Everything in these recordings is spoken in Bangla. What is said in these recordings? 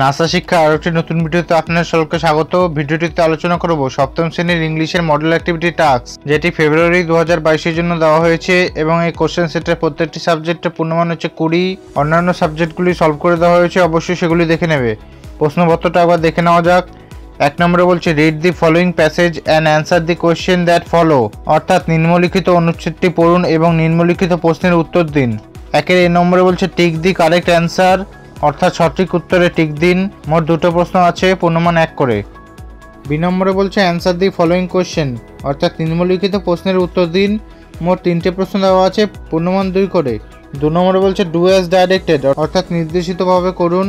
নাসা শিক্ষা আরও একটি নতুন ভিডিওতে আপনার সকলকে স্বাগত। ভিডিওটিতে আলোচনা করব সপ্তম শ্রেণির ইংলিশের মডেল অ্যাক্টিভিটি টাস্ক যেটি ফেব্রুয়ারি দু হাজার জন্য দেওয়া হয়েছে এবং এই কোশ্চেন সেটের প্রত্যেকটি সাবজেক্টের পূর্ণমান হচ্ছে কুড়ি। অন্যান্য সাবজেক্টগুলি সলভ করে দেওয়া হয়েছে, অবশ্যই সেগুলি দেখে নেবে। প্রশ্নপত্রটা আবার দেখে নেওয়া যাক। এক নম্বরে বলছে read the following passage and answer the question that follow অর্থাৎ নিম্নলিখিত অনুচ্ছেদটি পড়ুন এবং নিম্নলিখিত প্রশ্নের উত্তর দিন। একের এই নম্বরে বলছে টিক দি কারেক্ট অ্যান্সার অর্থাৎ সঠিক উত্তরে টিক দিন। মোট দুটো প্রশ্ন আছে, পূর্ণমান এক করে। বি নম্বরে বলছে অ্যান্সার দি ফলোয়িং কোয়েশ্চেন অর্থাৎ নিম্নলিখিত প্রশ্নের উত্তর দিন। মোট তিনটে প্রশ্ন দেওয়া আছে, পূর্ণমান দুই করে। দু নম্বরে বলছে ডু অ্যাজ ডাইরেক্টেড অর্থাৎ নির্দেশিতভাবে করুন।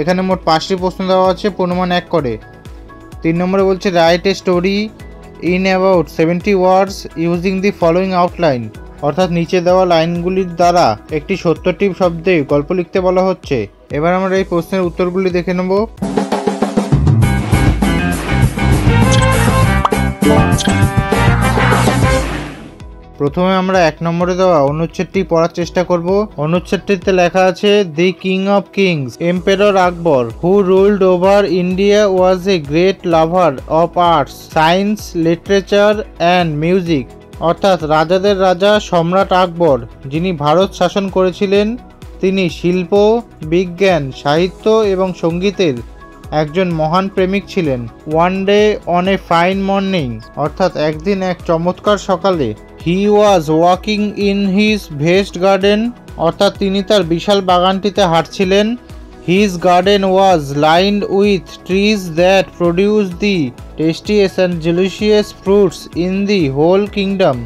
এখানে মোট পাঁচটি প্রশ্ন দেওয়া আছে, পূর্ণমান এক করে। তিন নম্বরে বলছে write a story in about seventy words using the following outline অর্থাৎ নিচে দেওয়া লাইনগুলির দ্বারা একটি সত্তরটি শব্দে গল্প লিখতে বলা হচ্ছে। এবার আমরা এই প্রশ্নের উত্তরগুলি দেখে নেব। প্রথমে আমরা এক নম্বরে দেওয়া অনুচ্ছেদটি পড়ার চেষ্টা করব। অনুচ্ছেদটিতে লেখা আছে the king of kings emperor Akbar who ruled over India was a great lover of arts science literature and music অর্থাৎ রাজাদের রাজা সম্রাট আকবর, যিনি ভারত শাসন করেছিলেন তিনি শিল্প, বিজ্ঞান, সাহিত্য এবং সঙ্গীতের একজন মহান প্রেমিক ছিলেন। One day on a fine morning, অর্থাৎ একদিন এক চমৎকার সকালে, he was walking in his vast garden, অর্থাৎ তিনি তার বিশাল বাগানটিতে হাঁটছিলেন। His garden was lined with trees that produce the tastiest and delicious fruits in the whole kingdom,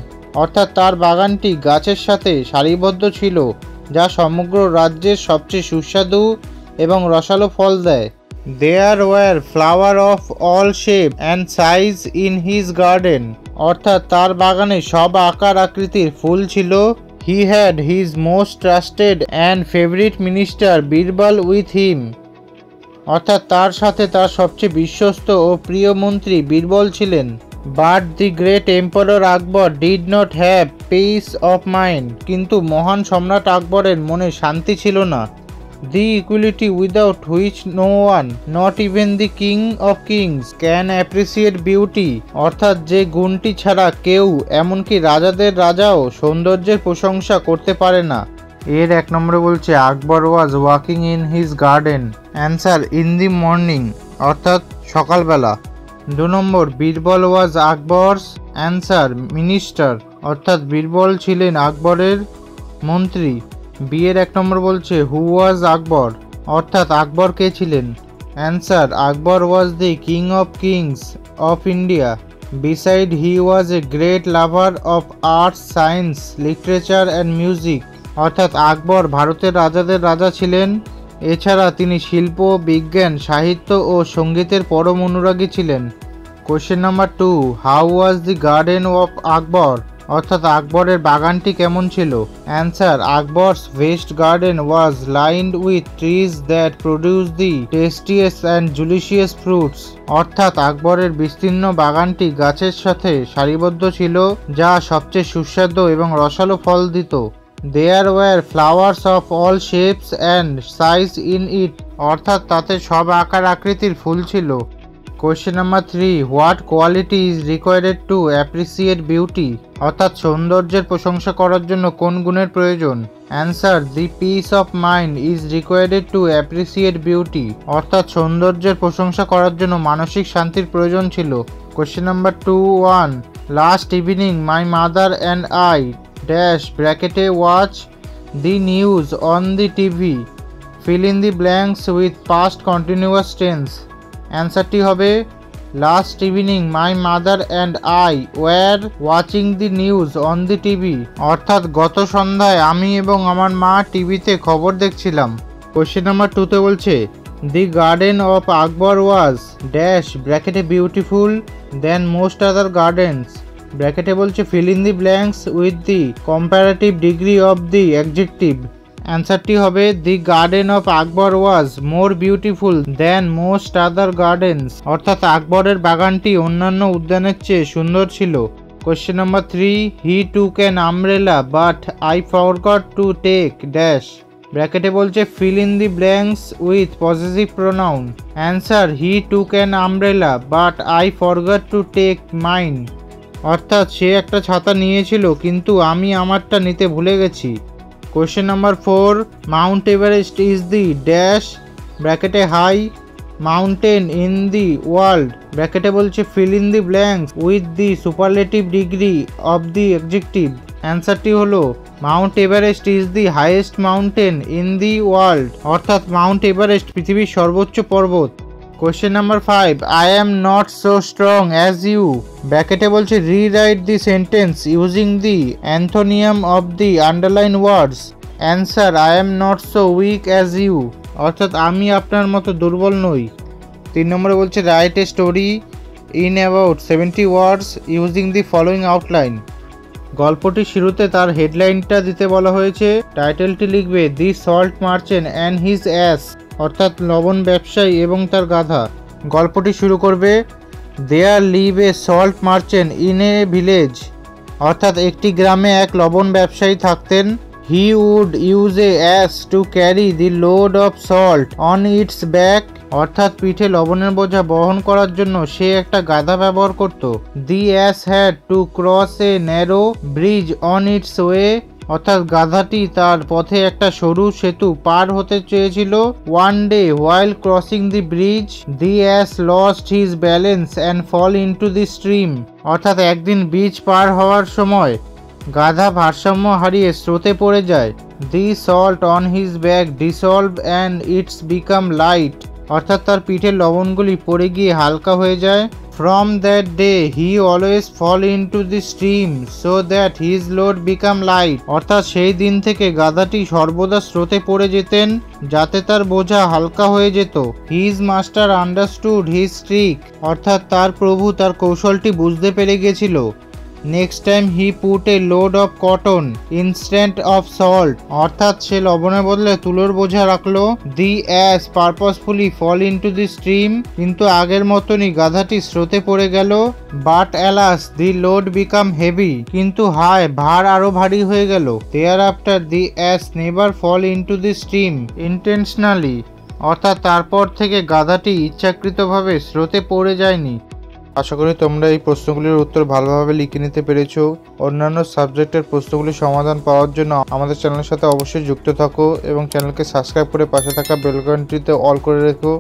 অর্থাৎ তার বাগানটি গাছের সাথে সারিবদ্ধ ছিল। যা সমগ্র রাজ্যের সবচেয়ে সুস্বাদু এবং রসালো ফল দেয়। There were flower of all shape and size in his garden অর্থাৎ তার বাগানে সব আকার আকৃতির ফুল ছিল। He had his most trusted and favourite minister Birbal with him অর্থাৎ তার সাথে তার সবচেয়ে বিশ্বস্ত ও প্রিয় মন্ত্রী বীরবল ছিলেন। But the great empire Akbar did not have peace of mind কিন্তু মহান সম্রাট আকবরের মনে শান্তি ছিল না। The equality without which no one not even the king of kings can appreciate beauty অর্থাৎ যে গুণটি ছাড়া কেউ, এমনকি রাজাদের রাজাও সৌন্দর্যের প্রশংসা করতে পারে না। এর এক নম্বরে বলছে, Akbar was walking in his garden answer in the morning অর্থাৎ সকালবেলা। দু নম্বর, Birbal was Akbar's answer minister অর্থাৎ বীরবল ছিলেন আকবরের মন্ত্রী। বিয়ের এক নম্বর বলছে হু ওয়াজ আকবর? অর্থাৎ আকবর কে ছিলেন? Answer Akbar was the king of kings of India beside he was a great lover of arts science literature and music অর্থাৎ আকবর ভারতের রাজাদের রাজা ছিলেন। এছাড়া তিনি শিল্প, বিজ্ঞান, সাহিত্য ও সঙ্গীতের পরম অনুরাগী ছিলেন। Question number two how was the garden of Akbar অর্থাৎ আকবরের বাগানটি কেমন ছিল? Answer Akbar's vast garden was lined with trees that produce the tastiest and delicious fruits অর্থাৎ আকবরের বিস্তীর্ণ বাগানটি গাছের সাথে সারিবদ্ধ ছিল, যা সবচেয়ে সুস্বাদু এবং রসালো ফল দিত। There were flowers of all shapes and size in it অর্থাৎ তাতে সব আকার আকৃতির ফুল ছিল। Question number three what quality is required to appreciate beauty অর্থাৎ সৌন্দর্যের প্রশংসা করার জন্য কোন গুণের প্রয়োজন? Answer the peace of mind is required to appreciate beauty অর্থাৎ সৌন্দর্যের প্রশংসা করার জন্য মানসিক শান্তির প্রয়োজন ছিল। Question number two one last evening my mother and I dash ব্র্যাকেটে watch the news on the TV fill in the blanks with past continuous tense অ্যান্সারটি হবে last evening my mother and I were watching the news on the TV অর্থাৎ গত সন্ধ্যায় আমি এবং আমার মা টিভিতে খবর দেখছিলাম। কোশ্চেন নাম্বার টুতে বলছে the garden of Akbar was dash ব্র্যাকেটে beautiful than most other gardens ব্র্যাকেটে বলছে fill in the blanks with the comparative degree of the adjective অ্যান্সারটি হবে the garden of Akbar was more beautiful than most other gardens অর্থাৎ আকবরের বাগানটি অন্যান্য উদ্যানের চেয়ে সুন্দর ছিল। Question number three he to can umbrella but I forgot to take dash ব্র্যাকেটে বলছে fill in the blanks with positive pronoun answer he took an umbrella but I forgot to take mine অর্থাৎ সে একটা ছাতা নিয়েছিল, কিন্তু আমি আমারটা নিতে ভুলে গেছি। Question number four Mount Everest is the dash ব্র্যাকেটে high mountain in the world ব্র্যাকেটে বলছে fill in the blanks with the superlative degree of the adjective অ্যান্সারটি হলো Mount Everest is the highest mountain in the world অর্থাৎ মাউন্ট এভারেস্ট পৃথিবীর সর্বোচ্চ পর্বত। Question number five I am not so strong as you ব্যাকেটে বলছে rewrite the sentence using the antonym of the underline words answer I am not so weak as you অর্থাৎ আমি আপনার মতো দুর্বল নই। তিন নম্বরে বলছে write a story in about seventy words using the following outline গল্পটির শুরুতে তার হেডলাইনটা দিতে বলা হয়েছে। টাইটেলটি লিখবে the salt merchant and his ass অর্থাৎ লবণ ব্যবসায়ী এবং তার গাধা। গল্পটি শুরু করবে there live a salt merchant in a village. অর্থাৎ একটি গ্রামে এক লবণ ব্যবসায়ী থাকতেন। He would use a ass to carry the load of salt on its back. অর্থাৎ পিঠে লবণের বোঝা বহন করার জন্য সে একটা গাধা ব্যবহার করত। The ass had to cross a narrow bridge on its way. অর্থাৎ গাধাটি তার পথে একটা সরু সেতু পার হতে চেয়েছিল। One day while crossing the bridge the ass lost his balance and fall into the stream অর্থাৎ একদিন ব্রিজ পার হওয়ার সময় গাধা ভারসাম্য হারিয়ে স্রোতে পড়ে যায়। The salt on his bag dissolve and its become light অর্থাৎ তার পিঠের লবণগুলি পড়ে গিয়ে হালকা হয়ে যায়। From that day he always fall into the stream so that his load become light অর্থাৎ সেই দিন থেকে গাধাটি সর্বদা স্রোতে পড়ে যেতেন, যাতে তার বোঝা হালকা হয়ে যেত। His master understood his trick অর্থাৎ তার প্রভু তার কৌশলটি বুঝতে পেরে গেছিল। Next time he put a load of cotton instead of salt অর্থাৎ সে লবণের বদলে তুলোর বোঝা রাখল। The ass purposefully fall into the stream কিন্তু আগের মতনই গাধাটি স্রোতে পড়ে গেল। But alas the load become heavy কিন্তু হায়, ভার আরও ভারী হয়ে গেল। Thereafter the ass never fall into the stream intentionally অর্থাৎ তারপর থেকে গাধাটি ইচ্ছাকৃতভাবে স্রোতে পড়ে যায়নি। আশা করি তোমরা এই প্রশ্নগুলির উত্তর ভালোভাবে লিখে নিতে পেরেছ। অন্যান্য সাবজেক্টের প্রশ্নগুলির সমাধান পাওয়ার জন্য আমাদের চ্যানেলের সাথে অবশ্যই যুক্ত থাকো এবং চ্যানেলকে সাবস্ক্রাইব করে পাশে থাকা বেলকনটিতে অল করে রেখো।